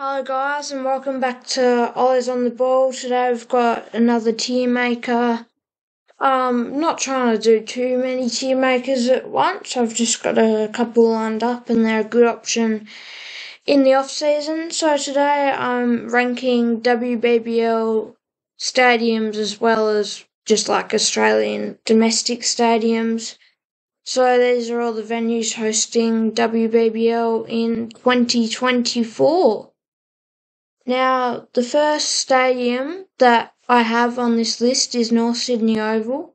Hello guys and welcome back to Oli's on the Ball. Today we've got another tier maker. Um, not trying to do too many tier makers at once. I've just got a couple lined up and they're a good option in the off season. So today I'm ranking WBBL stadiums as well as just like Australian domestic stadiums. So these are all the venues hosting WBBL in 2024. Now, the first stadium that I have on this list is North Sydney Oval,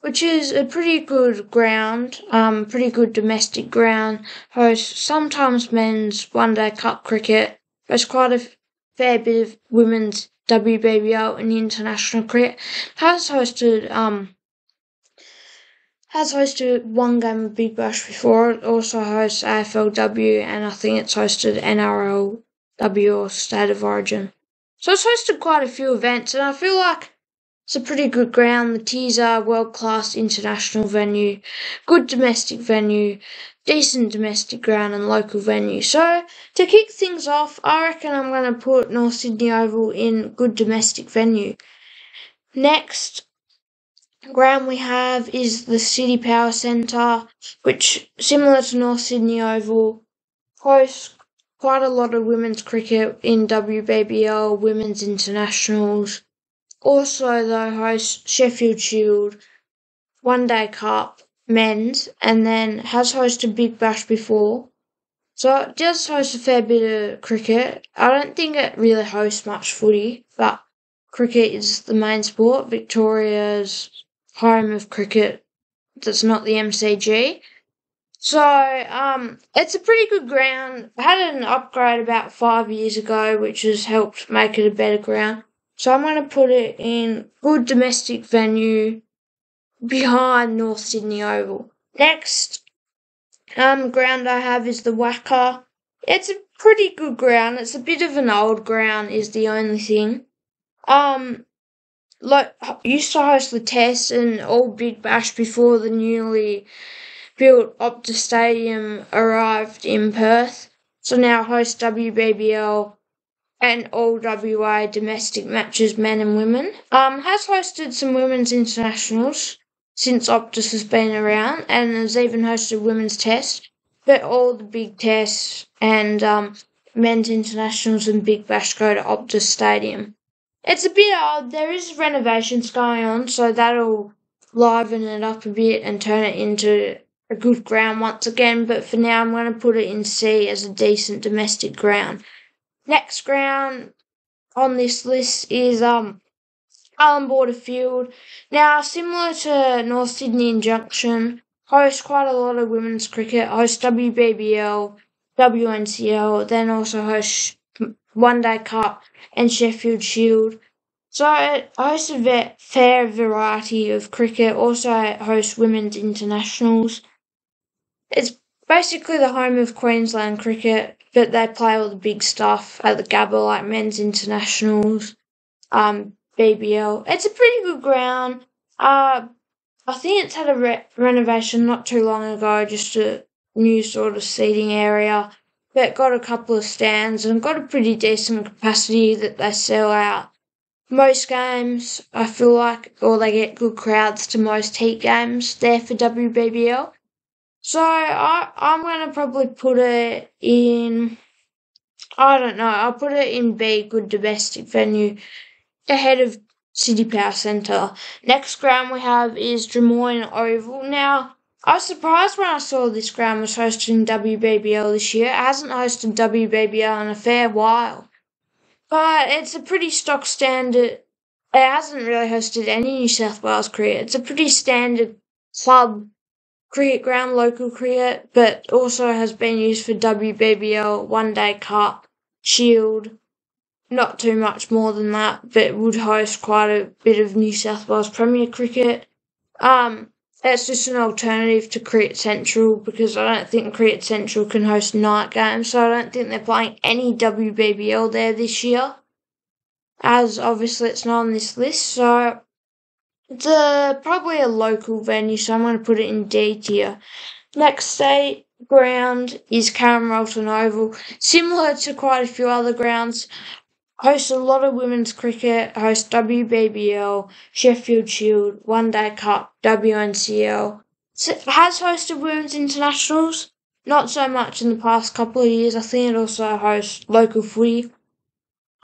which is a pretty good ground, um, pretty good domestic ground, hosts sometimes men's one day cup cricket, hosts quite a fair bit of women's WBBL and international cricket, has hosted, um, has hosted one game of Big Bash before. It also hosts AFLW and I think it's hosted NRL W State of Origin. So it's hosted quite a few events, and I feel like it's a pretty good ground. The Tees are world class international venue, good domestic venue, decent domestic ground, and local venue. So to kick things off, I reckon I'm going to put North Sydney Oval in good domestic venue. Next ground we have is the CitiPower Centre, which similar to North Sydney Oval hosts quite a lot of women's cricket in WBBL, women's internationals. Also, though, hosts Sheffield Shield, One Day Cup, men's, and then has hosted Big Bash before. So it does host a fair bit of cricket. I don't think it really hosts much footy, but cricket is the main sport. Victoria's home of cricket that's not the MCG. So, um, it's a pretty good ground. I had an upgrade about five years ago, which has helped make it a better ground. So I'm going to put it in good domestic venue behind North Sydney Oval. Next, um, ground I have is the WACA. It's a pretty good ground. It's a bit of an old ground, is the only thing. Um, like used to host the test and all Big Bash before the newly built Optus Stadium arrived in Perth, so now hosts WBBL and all WA domestic matches, men and women. Um, has hosted some women's internationals since Optus has been around, and has even hosted women's tests. But all the big tests and um, men's internationals and Big Bash go to Optus Stadium. It's a bit odd. There is renovations going on, so that'll liven it up a bit and turn it into a good ground once again, but for now I'm going to put it in C as a decent domestic ground. Next ground on this list is um Allan Border Field. Now, similar to North Sydney and Junction, hosts quite a lot of women's cricket, hosts WBBL, WNCL, then also hosts One Day Cup and Sheffield Shield. So it hosts a fair variety of cricket, also hosts women's internationals. It's basically the home of Queensland cricket, but they play all the big stuff at the Gabba, like men's internationals, um, BBL. It's a pretty good ground. Uh, I think it's had a re- renovation not too long ago, just a new sort of seating area, but got a couple of stands and got a pretty decent capacity that they sell out. Most games, I feel like, or they get good crowds to most heat games there for WBBL. So I I'm gonna probably put it in. I don't know. I'll put it in B, good domestic venue, ahead of CitiPower Centre. Next ground we have is Drummoyne Oval. Now, I was surprised when I saw this ground was hosting WBBL this year. It hasn't hosted WBBL in a fair while. But it's a pretty stock standard. It hasn't really hosted any New South Wales cricket. It's a pretty standard club cricket ground, local cricket, but also has been used for WBBL, One Day Cup, Shield. Not too much more than that, but would host quite a bit of New South Wales Premier cricket. Um, it's just an alternative to Cricket Central because I don't think Cricket Central can host night games, so I don't think they're playing any WBBL there this year. As obviously it's not on this list, so it's probably a local venue, so I'm going to put it in D tier. Next state ground is Karen Rolton Oval. Similar to quite a few other grounds, hosts a lot of women's cricket, hosts WBBL, Sheffield Shield, One Day Cup, WNCL. has hosted women's internationals, not so much in the past couple of years. I think it also hosts local footy.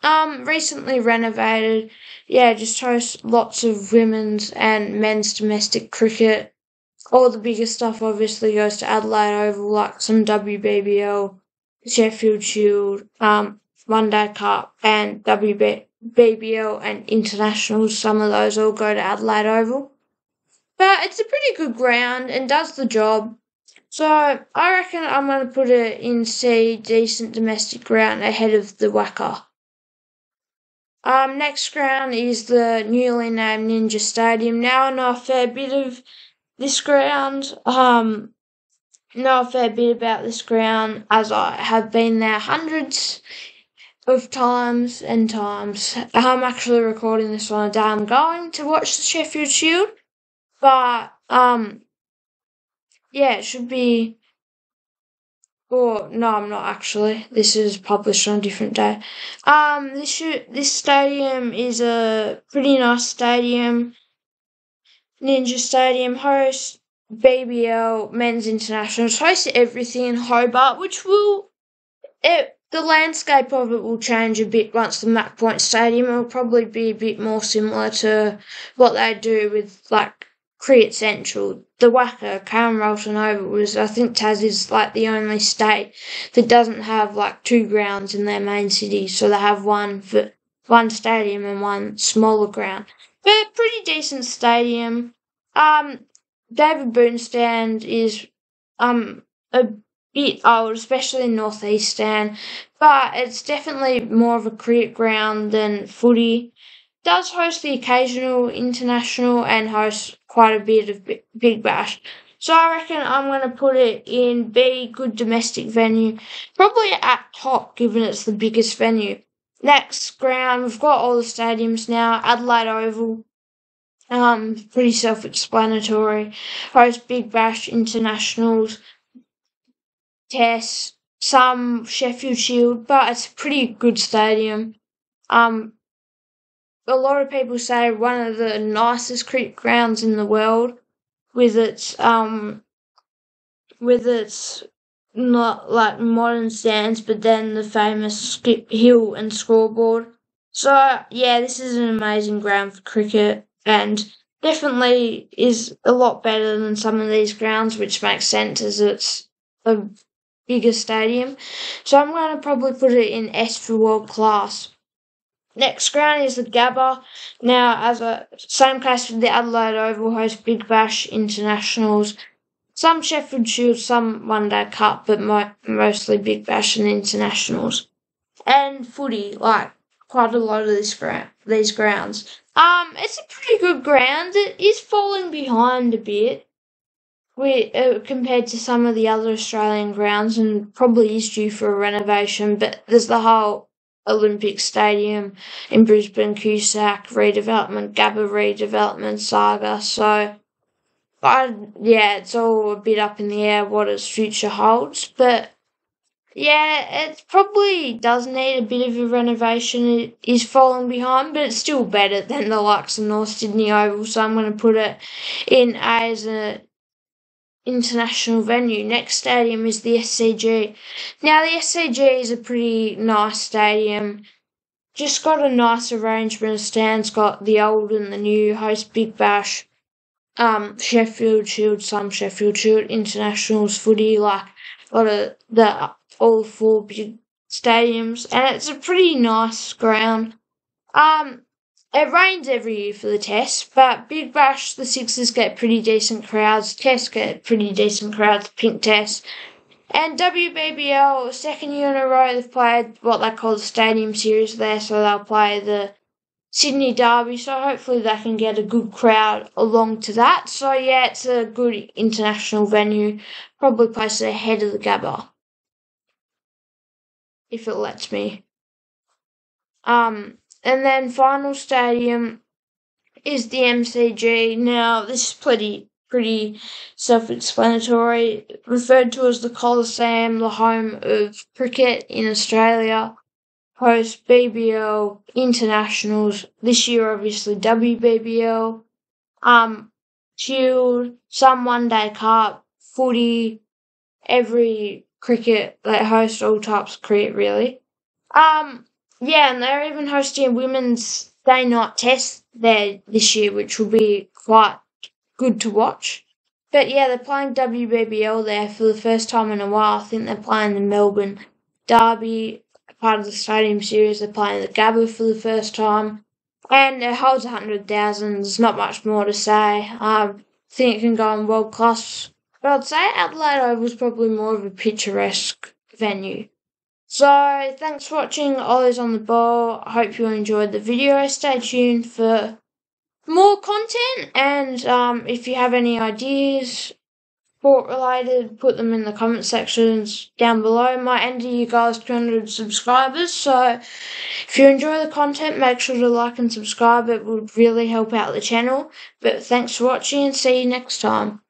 Um, recently renovated. Yeah, just hosts lots of women's and men's domestic cricket. All the bigger stuff obviously goes to Adelaide Oval, like some WBBL, Sheffield Shield, um, One Cup, and WBBL and internationals. Some of those all go to Adelaide Oval. But it's a pretty good ground and does the job. So I reckon I'm going to put it in C, decent domestic ground ahead of the WACA. Um, next ground is the newly named Ninja Stadium. Now I know a fair bit of this ground. Um, know a fair bit about this ground as I have been there hundreds of times and times. I'm actually recording this on a day I'm going to watch the Sheffield Shield, but um, yeah, it should be or no, I'm not actually. This is published on a different day. Um, this this stadium is a pretty nice stadium. Ninja Stadium hosts BBL Men's Internationals, hosts everything in Hobart, which will it the landscape of it will change a bit once the Mac Point Stadium. It will probably be a bit more similar to what they do with like Cricket Central, the WACA, Karen Rolton Oval was, I think Tas is like the only state that doesn't have like two grounds in their main city. So they have one for one stadium and one smaller ground. But pretty decent stadium. Um, David Boon Stand is, um, a bit old, especially in Northeast Stand, but it's definitely more of a cricket ground than footy does host the occasional international and hosts quite a bit of Big Bash. So I reckon I'm going to put it in B, good domestic venue, probably at top given it's the biggest venue. Next ground, we've got all the stadiums now. Adelaide Oval, um, pretty self-explanatory. Host Big Bash internationals, tests, some Sheffield Shield, but it's a pretty good stadium. Um, a lot of people say one of the nicest cricket grounds in the world with its um with its not like modern stands but then the famous skip hill and scoreboard. So yeah this is an amazing ground for cricket and definitely is a lot better than some of these grounds which makes sense as it's a bigger stadium. So i'm going to probably put it in s for world class Next ground is the Gabba. Now, as a same case with the Adelaide Oval host Big Bash internationals, some Sheffield Shield, some One Day Cup, but mo- mostly Big Bash and internationals, and footy. Like quite a lot of this ground, these grounds. Um, it's a pretty good ground. It is falling behind a bit. We, uh, compared to some of the other Australian grounds, and probably is due for a renovation. But there's the whole Olympic Stadium in Brisbane, QSAC redevelopment, Gabba redevelopment saga. So, I, yeah, it's all a bit up in the air what its future holds. But yeah, it probably does need a bit of a renovation. It is falling behind, but it's still better than the likes of North Sydney Oval. So I'm going to put it in A as a international venue. Next stadium is the SCG. Now, the SCG is a pretty nice stadium. Just got a nice arrangement of stands, got the old and the new, host Big Bash, um, Sheffield Shield, some Sheffield Shield, internationals, footy, like got a the all four big stadiums, and it's a pretty nice ground. Um, it rains every year for the test, but Big Bash, the Sixers get pretty decent crowds. Test get pretty decent crowds. Pink Test. And WBBL, second year in a row, they've played what they call the Stadium Series there, so they'll play the Sydney Derby, so hopefully they can get a good crowd along to that. So yeah, it's a good international venue. Probably place it ahead of the Gabba. If it lets me. Um, and then final stadium is the MCG. Now, this is pretty pretty self-explanatory. Referred to as the Coliseum, the home of cricket in Australia, hosts BBL internationals. This year, obviously WBBL, um, Shield, some One Day Cup, footy, every cricket. They host all types of cricket, really. Um, yeah, and they're even hosting women's day night test there this year, which will be quite good to watch. But yeah, they're playing WBBL there for the first time in a while. I think they're playing the Melbourne Derby, part of the Stadium Series. They're playing the Gabba for the first time. And it holds 100,000. There's not much more to say. I think it can go on world class. But I'd say Adelaide is probably more of a picturesque venue. So, thanks for watching Oli's on the Ball. I hope you enjoyed the video. Stay tuned for more content. And um, if you have any ideas, sport related, put them in the comment sections down below. Might enter you guys 200 subscribers. So if you enjoy the content, make sure to like and subscribe. It would really help out the channel. But thanks for watching and see you next time.